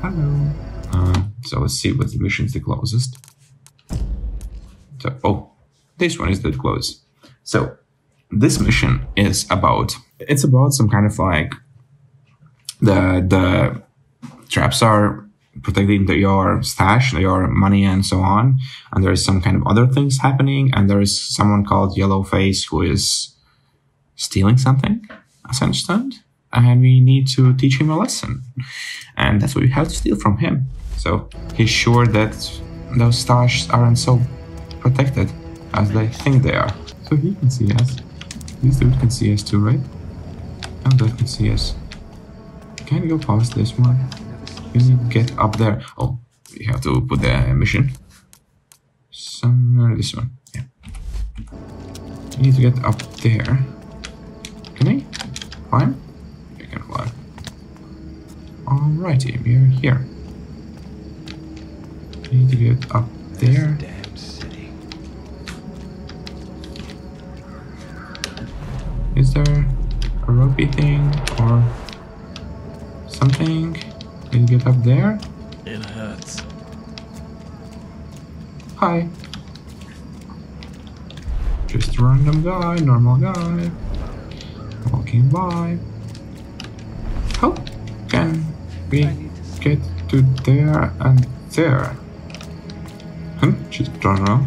Hello. Uh, so let's see what the mission is the closest. So, oh, this one is the closest. So this mission is about it's about some kind of like the the traps are protecting the, your stash, your money, and so on. And there is some kind of other things happening. And there is someone called Yellowface who is stealing something, as I understand. And we need to teach him a lesson. And that's what we have to steal from him. So he's sure that those stashes aren't so protected as they think they are. So he can see us. This dude can see us too, right? And that can see us. Can we go past this one? We need to get up there. Oh, we have to put the mission. Somewhere this one. Yeah. We need to get up there. Can I climb? I. Alrighty, we are here. We need to get up there. Damn city. Is there a ropey thing or something? Can you get up there? It hurts. Hi. Just a random guy, normal guy. Walking by. How can we get to there and there? Hmm, just turn around.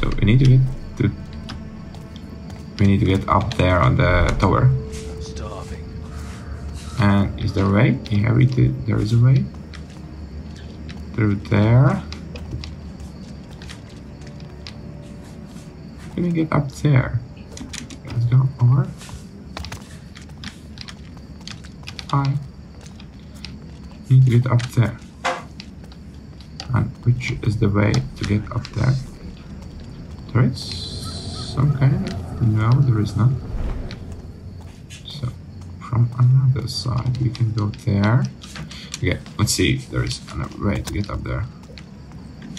So we need to get to. We need to get up there on the tower. I'm starving. And is there a way? Yeah, we did. There is a way. Through there. Can we get up there? Let's go over. Hi. Get up there. And which is the way to get up there? There is some kind of. No, there is not. So, from another side, we can go there. Okay, let's see if there is another way to get up there.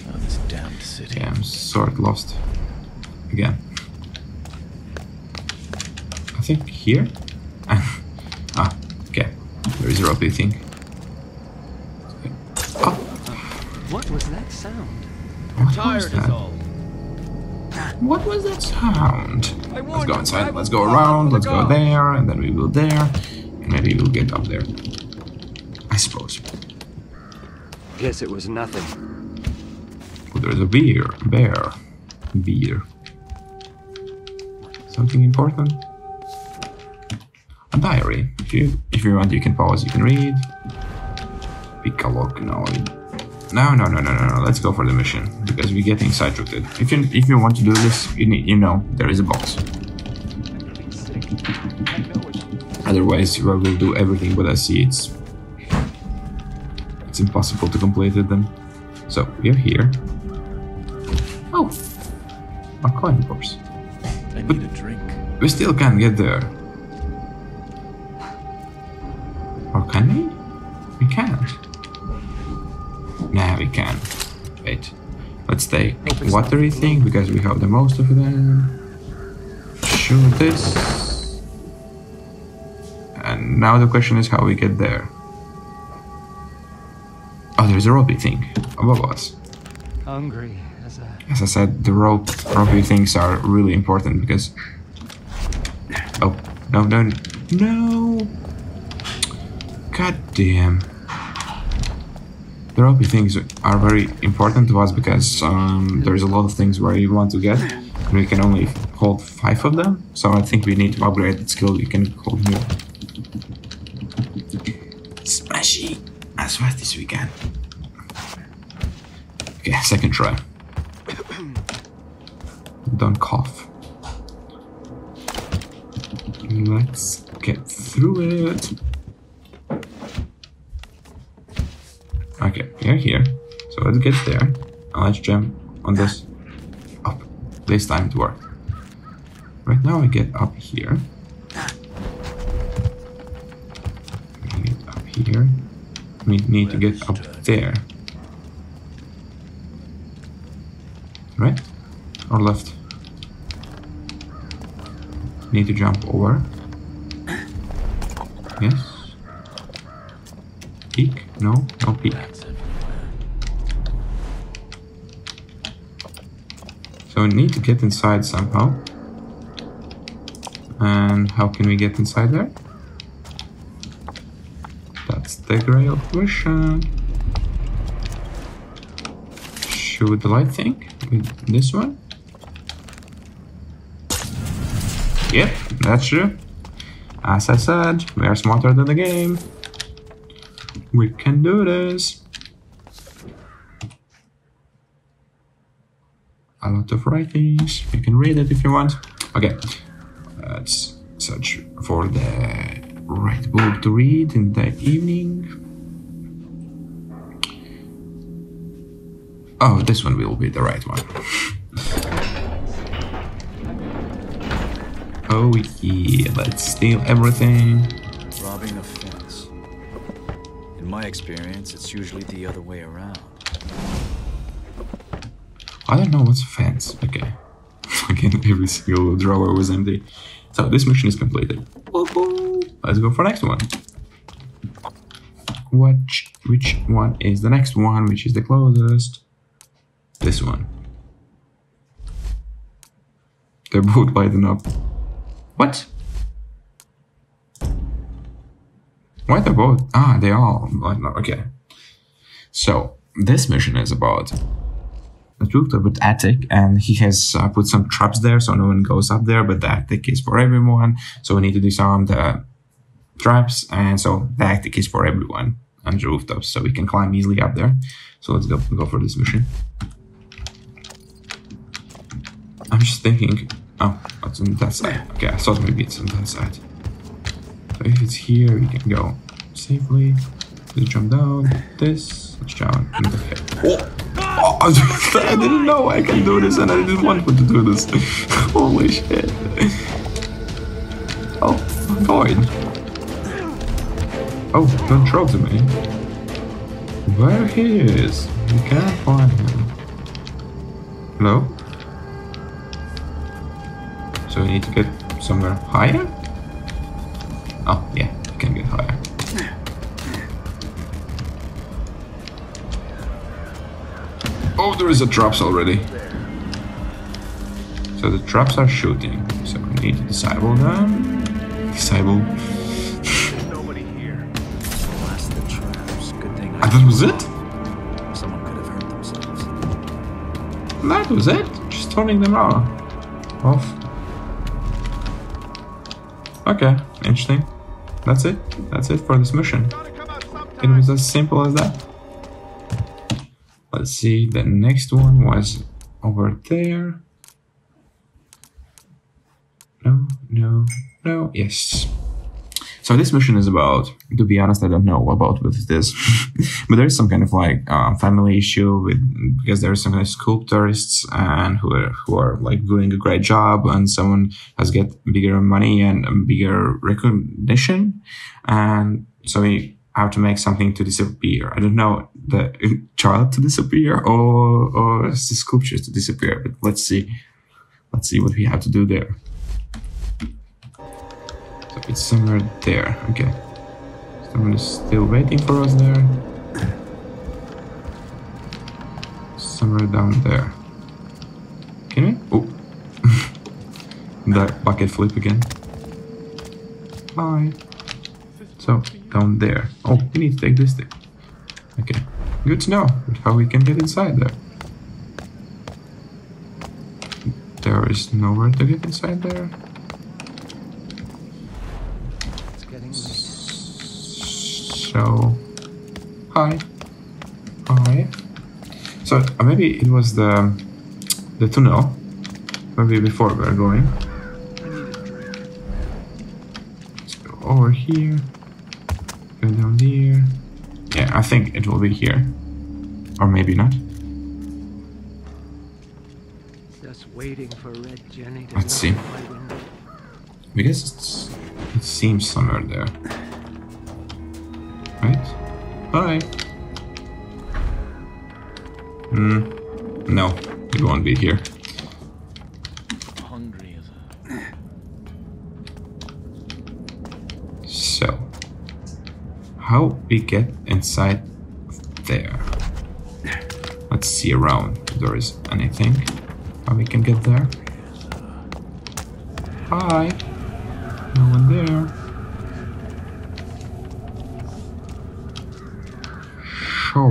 Oh, this damned city. Okay, I'm sort lost. Again. I think here? ah, okay. There is a ropey thing. Okay. Oh, What was that sound? what was Tired is that? all. What was that sound? Let's go inside, let's go around, let's go there, and then we will there. And maybe we'll get up there. I suppose. Guess it was nothing. Oh, there's a beer. Bear. Beer. Something important? A diary. If you, if you want, you can pause, you can read. Pick a look. No, no, no, no, no, no, no. Let's go for the mission because we're getting sidetracked. If you if you want to do this, you need you know there is a box. Otherwise, we will do everything but I see it's it's impossible to complete it then. So we are here. Oh, a coin box. I need a drink. We still can't get there. Or can we? We can't. Nah, we can. Wait. Let's take watery thing because we have the most of them. Shoot this. And now the question is how we get there. Oh, there's a ropey thing above us. Hungry as a. As I said, the rope ropey things are really important because. Oh no no no! God damn! The ropey things are very important to us because um, there's a lot of things where you want to get, and we can only hold five of them. So I think we need to upgrade the skill. We can hold more. Smashy as fast as we can. Okay, second try. Don't cough. Let's get through it. Okay, we're here. So let's get there. And let's jump on this up. This time it worked. Right now I get up here. Get up here. We need to get up there. Right? Or left? Need to jump over. Yes. Peek? No, no peek. Bats everywhere. So we need to get inside somehow. And how can we get inside there? That's the grail question. Shoot the light thing with this one. Yep, that's true. As I said, we are smarter than the game. We can do this. Of writings. You can read it if you want. Okay, let's search for the right book to read in the evening. Oh, this one will be the right one. Oh yeah, let's steal everything. Robbing a fence. In my experience, it's usually the other way around. I don't know what's fence. Okay. Again, every single drawer was empty. So this mission is completed. Let's go for next one. Which which one is the next one? Which is the closest? This one. They're both lighting up. What? Why they're both? Ah, they all. Okay. So this mission is about a rooftop attic, and he has uh, put some traps there so no one goes up there. But the attic is for everyone, so we need to disarm the traps, and so the attic is for everyone on the rooftops, so we can climb easily up there. So let's go go for this mission. I'm just thinking. Oh, it's on that side. Okay, I thought maybe it's on that side. So if it's here, we can go safely. Let's jump down. This. Let's jump the. Oh! Oh, I didn't know I can do this and I didn't want to do this. Holy shit. Oh, void. Oh, don't throw to me. Where he is? We can't find him. Hello? So we need to get somewhere higher? Oh, yeah, there is a traps already. So the traps are shooting. So we need to disable them. Disable. Nobody here. Blast the traps. Good thing And that was it? someone could have hurt themselves. That was it. Just turning them. Off. Okay, interesting. That's it. That's it for this mission. It was as simple as that. Let's see, the next one was over there. No, no, no, yes. So this mission is about, to be honest, I don't know about what it is, but there's some kind of like uh, family issue with because there's some kind of sculpturists and who are who are like doing a great job, and someone has get bigger money and bigger recognition, and so we have to make something to disappear. I don't know the child to disappear or or the sculptures to disappear, but let's see, let's see what we have to do there. So it's somewhere there. Okay. Someone is still waiting for us there. Somewhere down there. Can we? Oh. that bucket flip again. Bye. So, down there. Oh, we need to take this thing. Okay. Good to know how we can get inside there. There is nowhere to get inside there. It's getting late. So, hi, hi. So uh, maybe it was the the tunnel. Maybe before we were going. Over here. Go down there. Yeah, I think it will be here, or maybe not. Just waiting for Red Jenny to Let's see. Because it's it seems somewhere there. Right? Hi. Hmm. No, it won't be here. Hungry as a. So, how we get inside there. Let's see around if there is anything. How we can get there. Hi. No one there. So,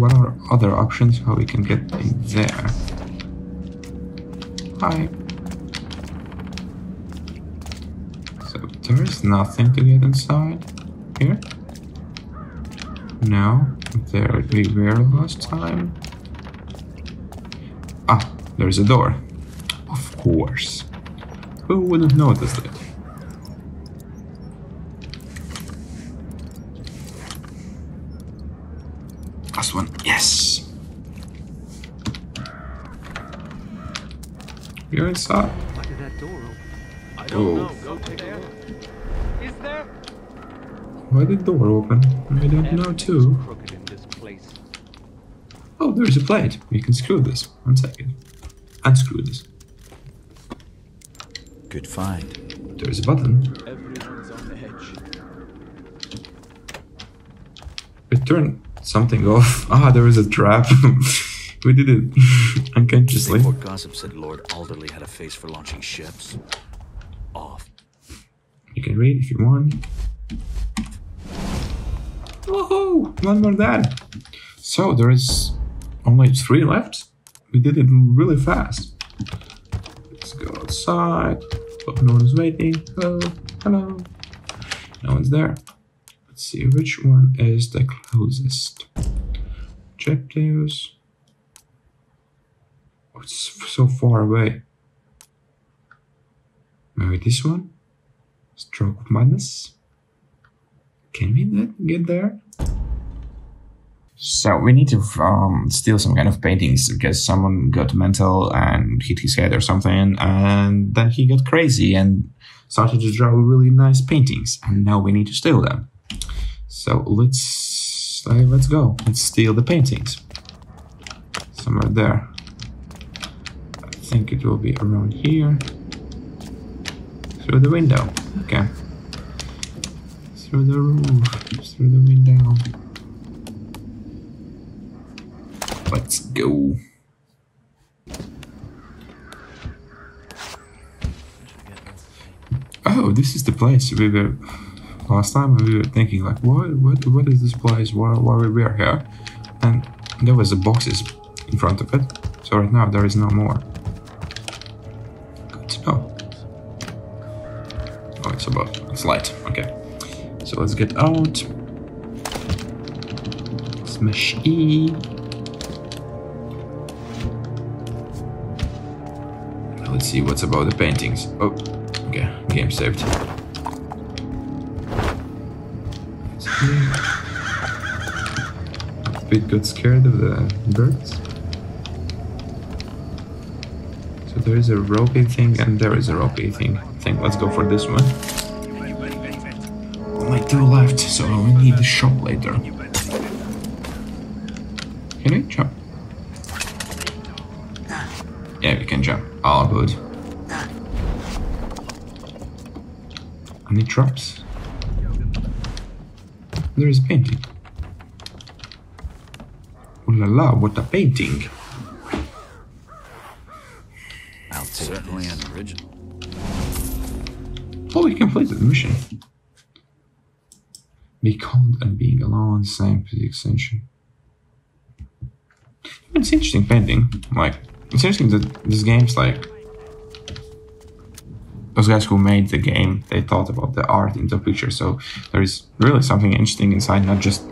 what are other options how we can get in there? Hi. So there is nothing to get inside here. No, there we were last time. Ah, there's a door. Of course. Who wouldn't notice that? Last one. Yes. You're inside. Why did that door open? I don't Oh. know. Go take a look. Is there? Why did the door open? I don't know too. Crooked in this place. Oh, there's a plate. We can screw this. One second. Unscrew this. Good find. There's a button. Everyone's on edge. We turned something off. Ah, there is a trap. we did it unconsciously. Report gossip said Lord Alderley had a face for launching ships. Off. You can read if you want. One more done. So there is only three left. We did it really fast. Let's go outside. Hope no one's waiting. Hello, hello. No one's there. Let's see which one is the closest. Objectives. Oh, it's so far away. Maybe this one? Stroke of Madness. Can we get there? So we need to um, steal some kind of paintings because someone got mental and hit his head or something, and then he got crazy and started to draw really nice paintings, and now we need to steal them. So let's uh, let's go. Let's steal the paintings. Somewhere there. I think it will be around here. Through the window. Okay. Through the roof. Through the window. Let's go. Oh, this is the place we were last time. We were thinking like, what, what, what is this place? Why, why we were here? And there was a boxes in front of it. So right now there is no more. Good to know. Oh, it's about It's light. Okay. So let's get out. Smash E. Let's see what's about the paintings. Oh, okay. Game saved. Let's. Bit got scared of the birds. So there is a ropey thing and there is a ropey thing. I think let's go for this one. Only two left, so we need the shop later. Can I jump? Ah. Yeah, we can jump. All good. Any traps? There is a painting. Ooh la la, what a painting! I'll take Certainly unoriginal. Oh, we completed the mission. Be cold and being alone, same for the extension. It's interesting painting. Like, it's interesting that this game's like. Those guys who made the game, they thought about the art in the picture, so there is really something interesting inside, not just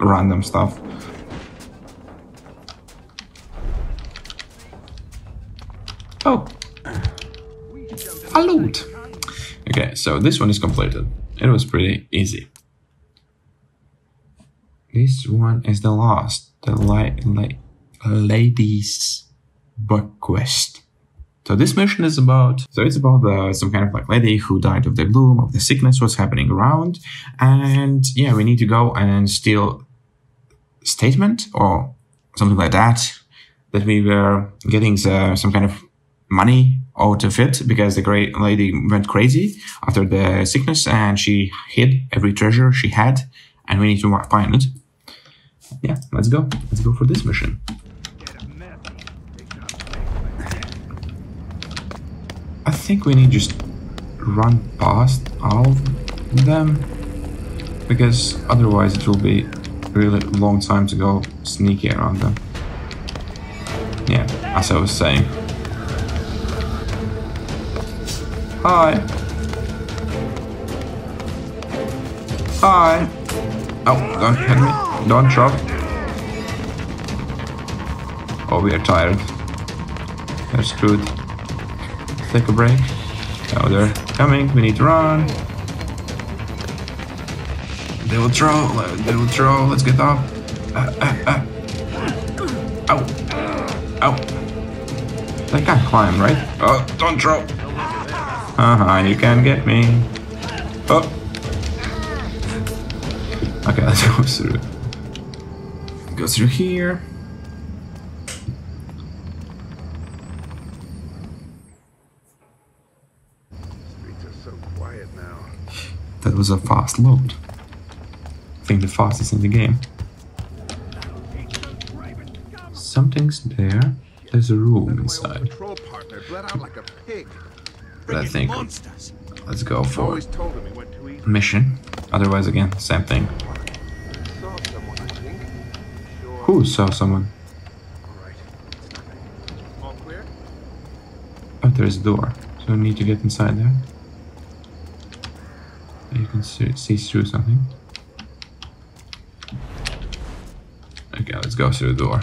random stuff. Oh, a loot. Okay, so this one is completed. It was pretty easy. This one is the last, the li- li- ladies' Bequest. So this mission is about, so it's about the, some kind of like lady who died of the gloom, of the sickness, what's happening around. And yeah, we need to go and steal statement or something like that, that we were getting the, some kind of money out of it because the great lady went crazy after the sickness and she hid every treasure she had and we need to find it. Yeah, let's go. Let's go for this mission. Think we need just run past all of them because otherwise it will be really long time to go sneaky around them. Yeah, as I was saying. Hi. Hi. Oh, don't hit me. Don't drop. Oh, we are tired. They're screwed. Take a break. Oh, they're coming. We need to run. They will throw. They will throw. Let's get up. Uh, uh, uh. They can't climb, right? Oh, don't throw. Uh-huh, you can't get me. Oh. Okay, let's go through. Go through here. That was a fast load. I think the fastest in the game. Something's there. There's a room inside. patrol partner bled out like a pig. But I think let's go for Always told him he went too easy. mission. Otherwise, again, same thing. Saw someone, I think. Sure. Who saw someone? All clear? Oh, there's a door. So we need to get inside there. You can see, see through something. Okay, let's go through the door.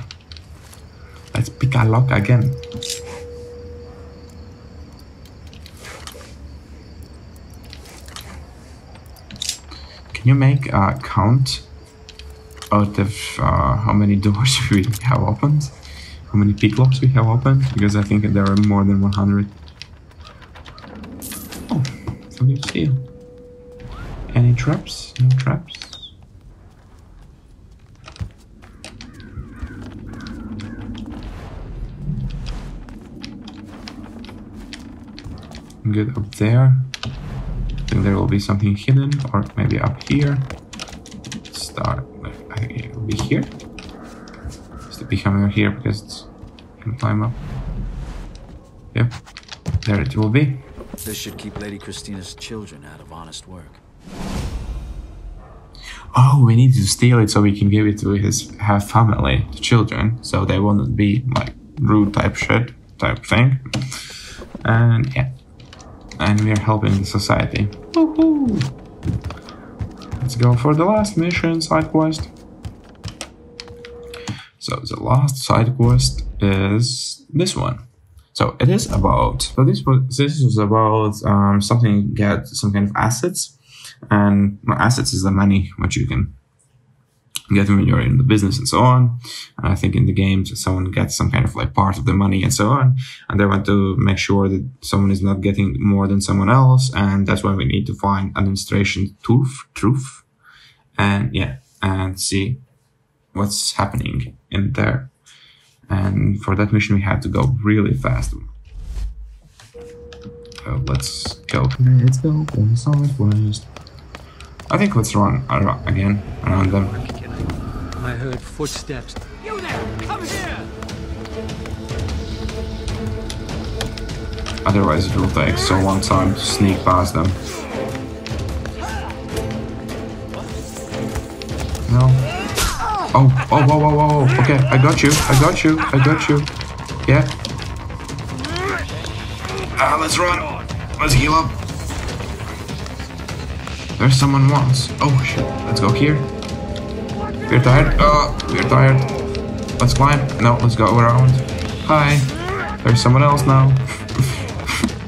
Let's pick a lock again. Can you make a count out of uh, how many doors we have opened? How many pick locks we have opened? Because I think there are more than 100. Oh, something to steal. Any traps? No traps? Good up there. I think there will be something hidden, or maybe up here. Start. I think it will be here. It's to be coming here because it's, can climb up. Yep, there it will be. This should keep Lady Christina's children out of honest work. Oh, we need to steal it so we can give it to his her family, the children, so they won't be like rude type shit type thing. And yeah, and we are helping the society. Woohoo! Let's go for the last mission side quest. So the last side quest is this one. So it is about. So this was this was about um, something get some kind of assets, and assets is the money which you can get when you're in the business and so on. And I think in the games someone gets some kind of like part of the money and so on, and they want to make sure that someone is not getting more than someone else, and that's why we need to find administration truth, truth, and yeah, and see what's happening in there. And for that mission, we had to go really fast. Let's go. Let's go on southwest. I think let's run ar- again around them. I heard footsteps. You there! Come here! Otherwise, it will take so long time to sneak past them. No. Oh, oh, whoa, whoa, whoa, whoa. Okay, I got you. I got you. I got you. Yeah. Ah, let's run. Let's heal up. There's someone once. Oh shit. Let's go here. We're tired. Oh, we're tired. Let's climb. No, let's go around. Hi. There's someone else now.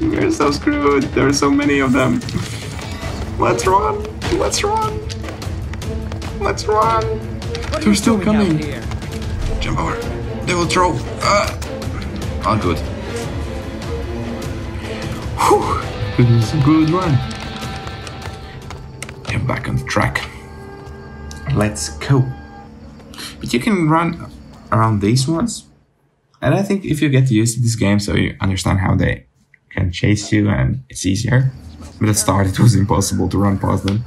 we're so screwed. There are so many of them. Let's run. Let's run. Let's run. They're still coming. Jump over. They will throw. Ah. All good. Whew. This is a good run. Back on track. Let's go. But you can run around these ones. And I think if you get used to this game, so you understand how they can chase you and it's easier. But at the start, it was impossible to run past them.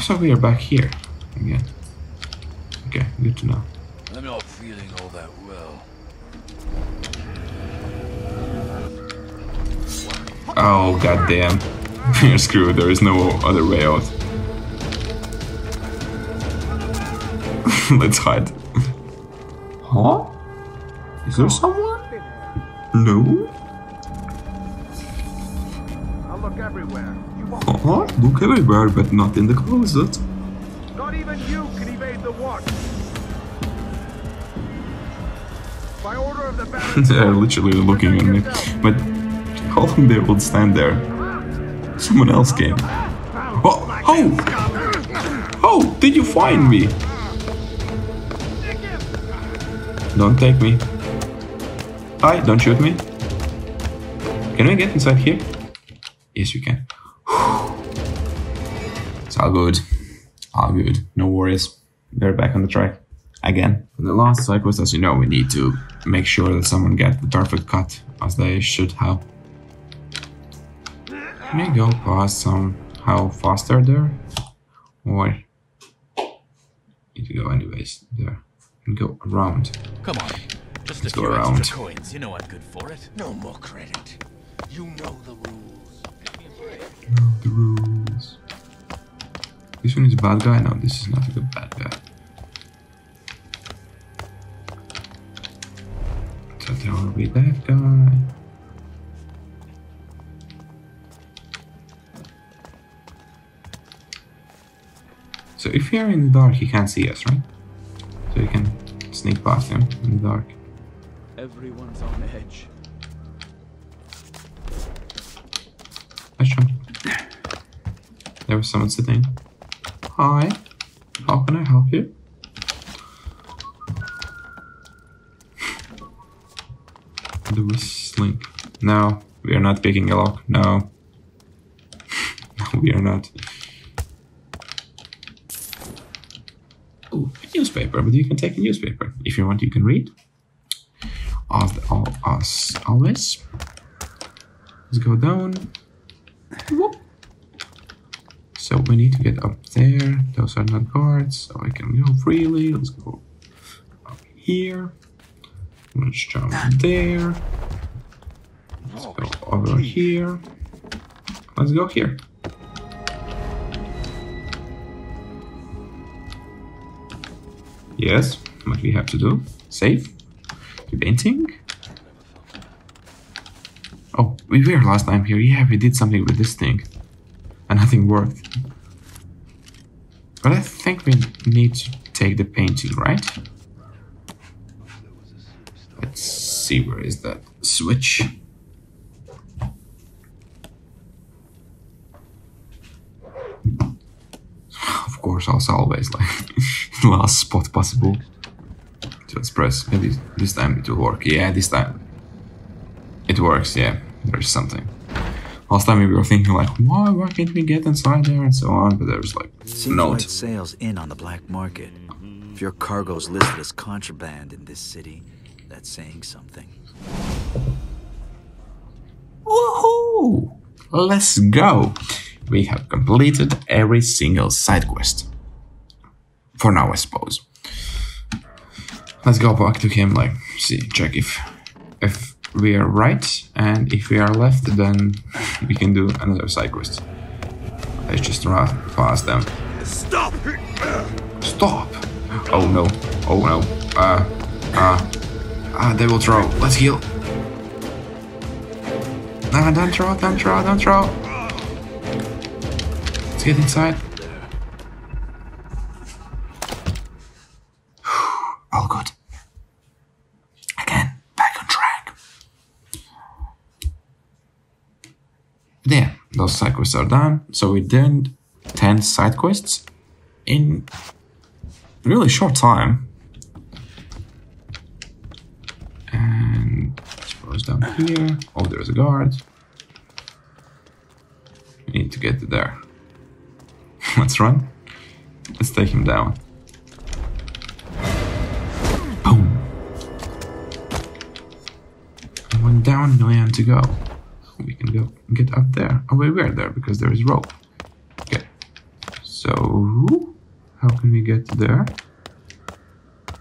So we are back here again. Okay, good to know. I'm not feeling all that well. Oh goddamn! We're screwed. There is no other way out. Let's hide. Huh? Is there someone? No. I'll look everywhere. You won't. Huh? Look everywhere, but not in the closet. Not even you can evade the watch. By order of the Baron. They're literally looking at me. But how long they would stand there? Someone else came. Oh! Oh! Oh! Did you find me? Don't take me. Hi, don't shoot me. Can we get inside here? Yes, we can. It's all good. All good. No worries. We're back on the track. Again. For the last quest, as you know, we need to make sure that someone gets the perfect cut, as they should have. Can I go past somehow faster there? Or need to go anyways there and go around. Come on. Just Let's a go few around. extra coins. You know I'm good for it. No more credit. You know the rules. the rules. This one is a bad guy? No, this is not a good bad guy. So there will be that guy. So if you're in the dark, he can't see us, right? So you can sneak past him in the dark. Everyone's on edge. Let's jump. There was someone sitting. Hi. How can I help you? the whistling. No, we are not picking a lock. No. no, we are not. Oh, a newspaper, but you can take a newspaper. If you want, you can read. As, all, as always. Let's go down. Whoop. So we need to get up there. Those are not guards, so I can go freely. Let's go up here. Let's jump there. Let's oh, go over here. Let's go here. Yes, what we have to do? Save. Keep painting. Oh, we were last time here. Yeah, we did something with this thing. And nothing worked. But I think we need to take the painting, right? Let's see, where is that switch? Of course, also always like last spot possible. Let's press. Maybe this time it will work. Yeah, this time it works. Yeah, there's something. Last time we were thinking like, why, why can't we get inside there and so on? But there's like Seems note. like sales in on the black market. If your cargo's listed as contraband in this city, that's saying something. Woohoo! Let's go! We have completed every single side quest. For now, I suppose. Let's go back to him, like, see, check if if we are right, and if we are left, then we can do another side quest. Let's just run past them. Stop! Stop! Oh no! Oh no! Uh, uh, ah, they will throw. Let's heal. Nah, don't throw, don't throw, don't throw. Let's get inside. side quests are done. So we did 10 side quests in really short time. And suppose down here. Oh, there's a guard. We need to get to there. Let's run. Let's take him down. Boom. And when down, no end to go. We can go get up there. Oh wait, we're there because there is rope. Okay. So how can we get there?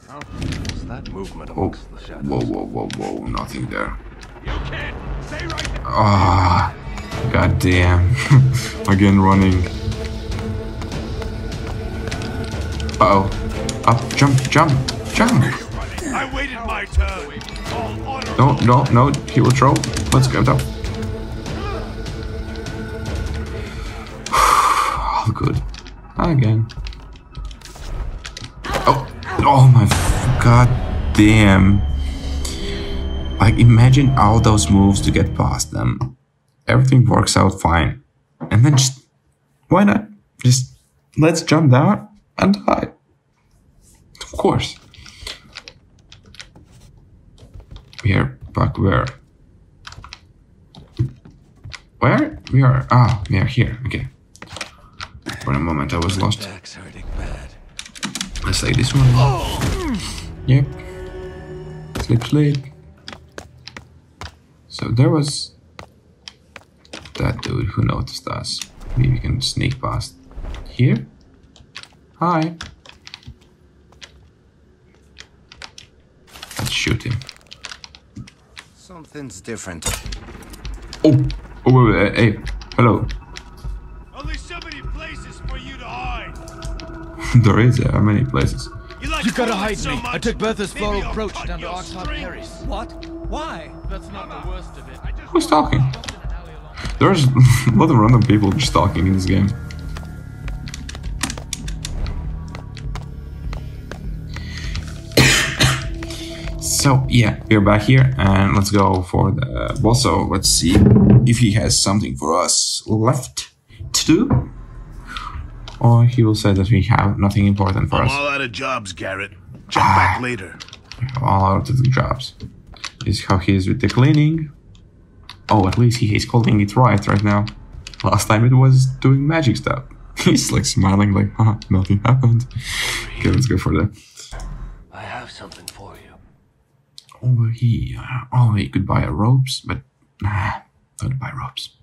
What's that movement Oh, amongst the shadows? whoa, whoa, whoa, whoa! Nothing there. You can't. Stay right there. Ah, god damn! Again running. Uh oh! Up! Jump! Jump! Jump! I waited my turn. No, no, no! He will throw. Let's go down. Again. Oh! Oh my! God damn! Like imagine all those moves to get past them. Everything works out fine, and then just why not? Just let's jump down and die. Of course. We are back where? Where? We are. Ah, we are here. Okay. For a moment, I was lost. Back's hurting. Let's take this one. Oh! Yep. Sleep, sleep. So there was that dude who noticed us. Maybe we can sneak past. Here? Hi. Let's shoot him. Something's different. Oh! Oh, wait, wait, hey. Hello. there is uh, many places. You like You gotta hide so me. I took Bertha's maybe floral I'll brooch down to your Oxnard. Paris. What? Why? That's not the worst of it. I just Who's talking? There's a lot of random people just talking in this game. so yeah, we're back here and let's go for the boss. So let's see if he has something for us left to do. Or he will say that we have nothing important for I'm us. all out of jobs, Garrett. Check back ah. later. all out of the jobs. Is how he is with the cleaning. Oh, at least he is calling it right right now. Last time it was doing magic stuff. He's like smiling, like, huh, nothing happened. Okay, let's go for that. I have something for you. over here. Oh, he could buy a ropes, but nah, don't buy ropes.